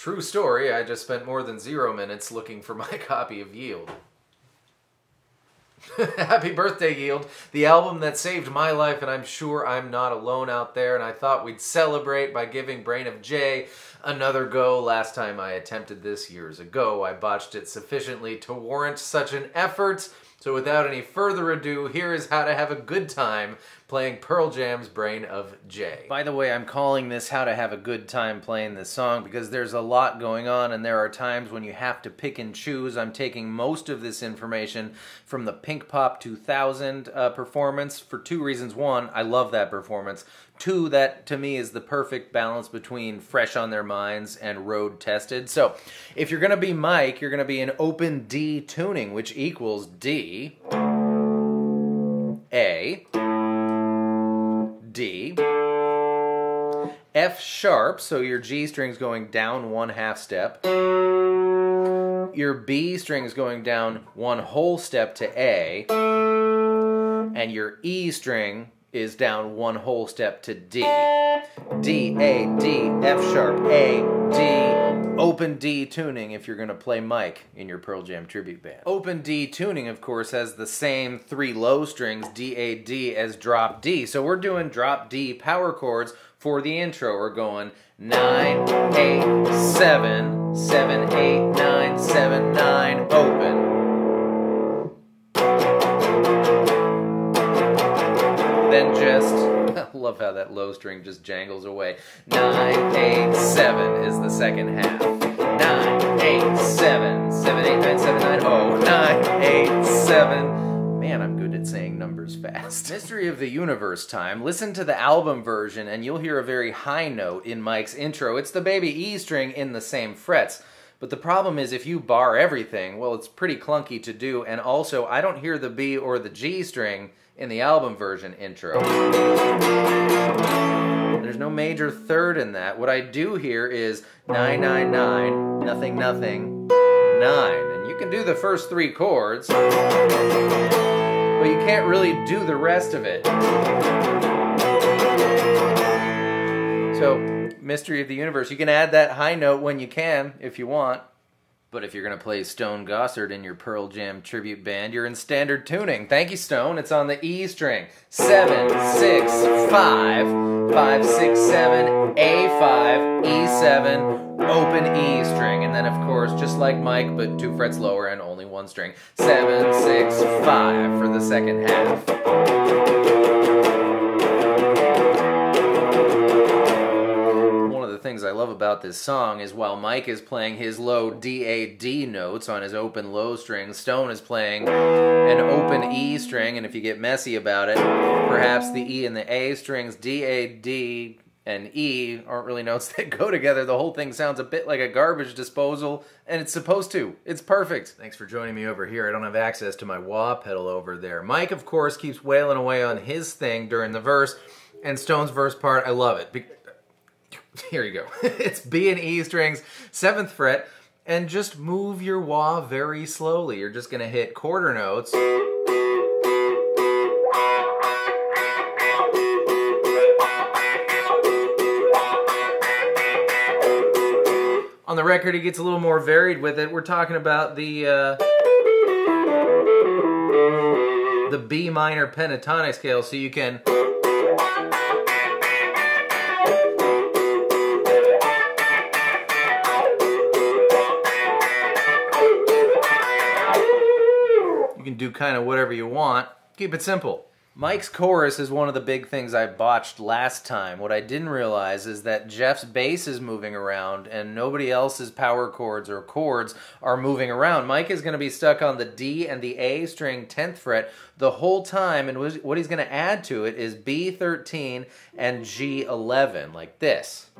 True story, I just spent more than zero minutes looking for my copy of Yield. Happy birthday, Yield. The album that saved my life, and I'm sure I'm not alone out there. And I thought we'd celebrate by giving Brain of J another go. Last time I attempted this years ago, I botched it sufficiently to warrant such an effort. So without any further ado, here is how to have a good time playing Pearl Jam's Brain of J. By the way, I'm calling this how to have a good time playing this song because there's a lot going on and there are times when you have to pick and choose. I'm taking most of this information from the Pinkpop 2000 uh, performance for two reasons. One, I love that performance. Two, that to me is the perfect balance between fresh on their minds and road tested. So, if you're going to be Mike, you're going to be in open D tuning, which equals D, A, D, F sharp, so your G string's going down one half step. Your B string is going down one whole step to A. And your E string is down one whole step to D. D, A, D, F sharp, A, D. Open D tuning if you're going to play Mike in your Pearl Jam tribute band. Open D tuning, of course, has the same three low strings, D, A, D, as drop D. So we're doing drop D power chords for the intro. We're going 9, 8, 7, 7, 8, 9, 7, 9, open. Love how that low string just jangles away. Nine, eight, seven is the second half. Nine, eight, seven, seven, eight, nine, seven, nine, oh, nine, eight, seven. Man, I'm good at saying numbers fast. Mystery of the Universe time. Listen to the album version and you'll hear a very high note in Mike's intro. It's the baby E string in the same frets. But the problem is if you bar everything, well, it's pretty clunky to do. And also, I don't hear the B or the G string in the album version intro. There's no major third in that. What I do here is 999, nothing, nothing, 9. And you can do the first three chords, but you can't really do the rest of it. So, Mystery of the Universe, you can add that high note when you can, if you want. But if you're going to play Stone Gossard in your Pearl Jam tribute band, you're in standard tuning. Thank you, Stone. It's on the E string. Seven, six, five, five, six, seven, A5, E7, open E string. And then, of course, just like Mike, but two frets lower and only one string. Seven, six, five for the second half. Things I love about this song is while Mike is playing his low D A D notes on his open low string, Stone is playing an open E string, and if you get messy about it, perhaps the E and the A strings, D A D and E aren't really notes that go together. The whole thing sounds a bit like a garbage disposal, and it's supposed to. It's perfect. Thanks for joining me over here. I don't have access to my wah pedal over there. Mike, of course, keeps wailing away on his thing during the verse, and Stone's verse part, I love it. Be here you go. it's B and E strings, seventh fret, and just move your wah very slowly. You're just gonna hit quarter notes. On the record, he gets a little more varied with it. We're talking about the uh, the B minor pentatonic scale, so you can do kind of whatever you want. Keep it simple. Mike's chorus is one of the big things I botched last time. What I didn't realize is that Jeff's bass is moving around and nobody else's power chords or chords are moving around. Mike is going to be stuck on the D and the A string 10th fret the whole time and what he's going to add to it is B13 and G11 like this.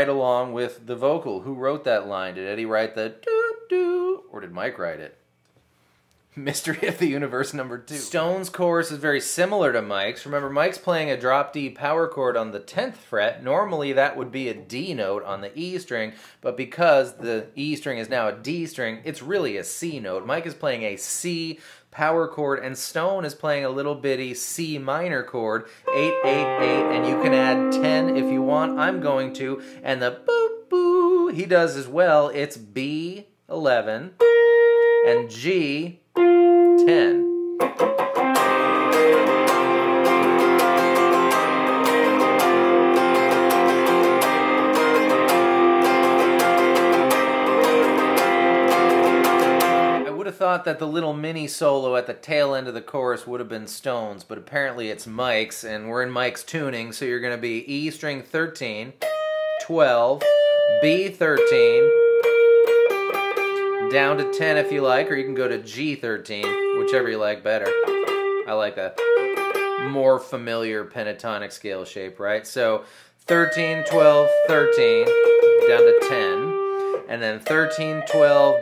Right along with the vocal. Who wrote that line? Did Eddie write the doo doo, or did Mike write it? Mystery of the Universe number two. Stone's chorus is very similar to Mike's. Remember, Mike's playing a drop D power chord on the 10th fret. Normally, that would be a D note on the E string, but because the E string is now a D string, it's really a C note. Mike is playing a C power chord, and Stone is playing a little bitty C minor chord, 888, and you can add 10 if you want. I'm going to, and the boo boo he does as well, it's B11 and G10. Thought that the little mini solo at the tail end of the chorus would have been Stone's, but apparently it's Mike's, and we're in Mike's tuning, so you're going to be E string 13, 12, B 13, down to 10 if you like, or you can go to G13, whichever you like better. I like a more familiar pentatonic scale shape, right? So 13, 12, 13, down to 10, and then 13, 12,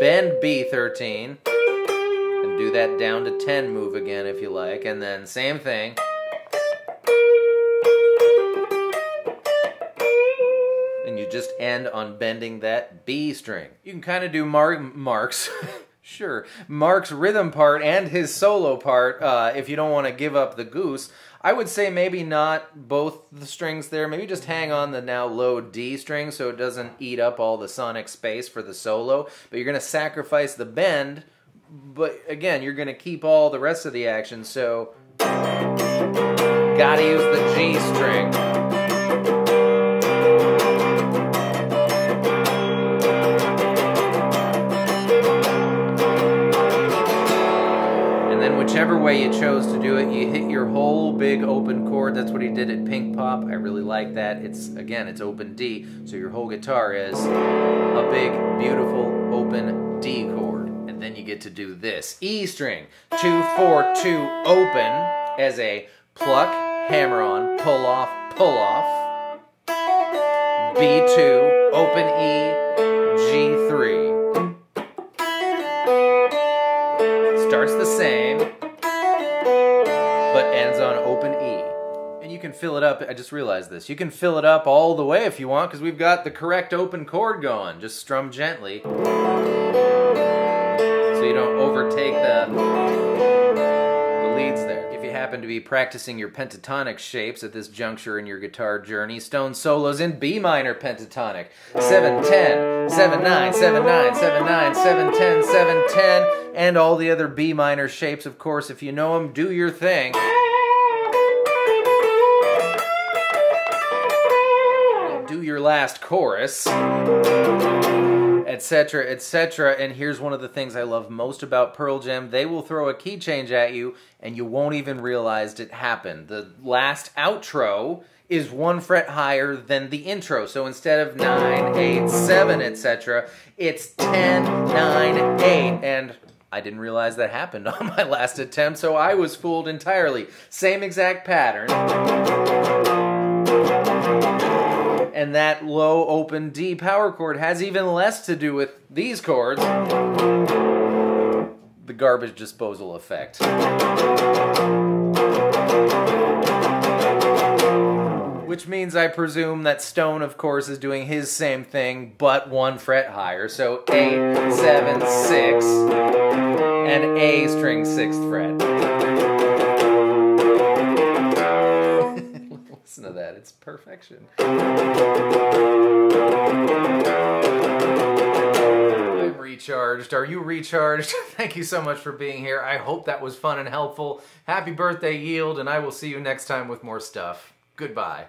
bend B13, and do that down to 10 move again if you like, and then same thing. And you just end on bending that B string. You can kind of do Mark Mark's. sure, Mark's rhythm part and his solo part uh, if you don't want to give up the goose. I would say maybe not both the strings there. Maybe just hang on the now low D string so it doesn't eat up all the sonic space for the solo. But you're going to sacrifice the bend. But again, you're going to keep all the rest of the action. So, gotta use the G string. Whichever way you chose to do it, you hit your whole big open chord. That's what he did at Pinkpop. I really like that. It's again, it's open D, so your whole guitar is a big, beautiful open D chord. And then you get to do this E string, two, four, two, open as a pluck, hammer on, pull off, pull off. B2, open E, G3. Can fill it up, I just realized this, you can fill it up all the way if you want because we've got the correct open chord going. Just strum gently so you don't overtake the, the leads there. If you happen to be practicing your pentatonic shapes at this juncture in your guitar journey, Stone solos in B minor pentatonic. 7, 10, 7, 9, 7, 9, 7, 9, 7, 10, 7, 10, and all the other B minor shapes, of course. If you know them, do your thing. Last chorus, etc., etc. And here's one of the things I love most about Pearl Jam they will throw a key change at you, and you won't even realize it happened. The last outro is one fret higher than the intro. So instead of 9, 8, 7, etc., it's 10, 9, 8. And I didn't realize that happened on my last attempt, so I was fooled entirely. Same exact pattern. And that low open D power chord has even less to do with these chords. The garbage disposal effect. Which means I presume that Stone, of course, is doing his same thing, but one fret higher. So 8, 7, 6, and A string 6th fret. Listen to that, it's perfection. I'm recharged. Are you recharged? Thank you so much for being here. I hope that was fun and helpful. Happy birthday, Yield, and I will see you next time with more stuff. Goodbye.